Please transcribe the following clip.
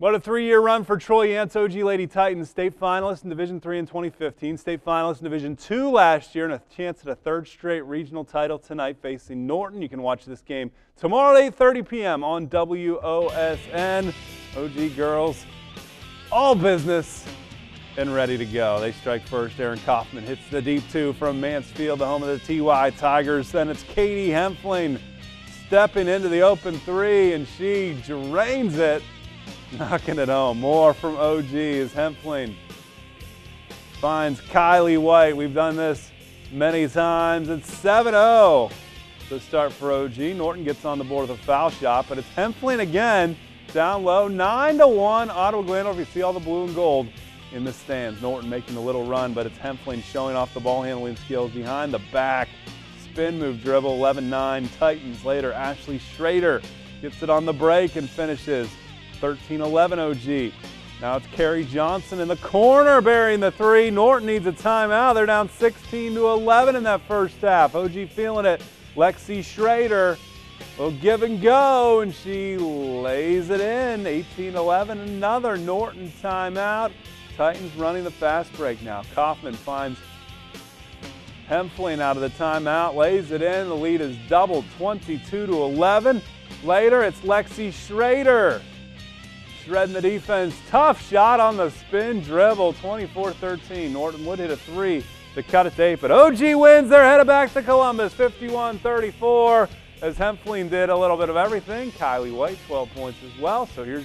What a three-year run for Troy Yance OG Lady Titans, state finalist in Division Three in 2015, state finalist in Division Two last year, and a chance at a third straight regional title tonight facing Norton. You can watch this game tomorrow at 8:30 p.m. on WOSN. OG girls, all business and ready to go. They strike first. Erin Kaufman hits the deep two from Mansfield, the home of the TY Tigers. Then it's Katie Hempfling stepping into the open three, and she drains it. Knocking it home. More from OG as Hempfling finds Kylie White. We've done this many times. It's 7-0 to start for OG. Norton gets on the board with a foul shot, but it's Hempfling again down low. 9-1 Ottawa Glandorf. You see all the blue and gold in the stands. Norton making a little run, but it's Hempfling showing off the ball handling skills behind the back. Spin move dribble, 11-9. Titans later. Ashley Schrader gets it on the break and finishes 13-11 OG. Now it's Kerry Johnson in the corner burying the three. Norton needs a timeout. They're down 16 to 11 in that first half. OG feeling it. Lexi Schrader will give and go, and she lays it in. 18-11, another Norton timeout. Titans running the fast break now. Kaufman finds Hempfling out of the timeout, lays it in. The lead is doubled, 22 to 11. Later, it's Lexi Schrader shredding the defense. Tough shot on the spin dribble, 24-13. Norton would hit a three to cut it to eight, but OG wins. They're headed back to Columbus, 51-34, as Hempfling did a little bit of everything. Kylie White, 12 points as well. So here's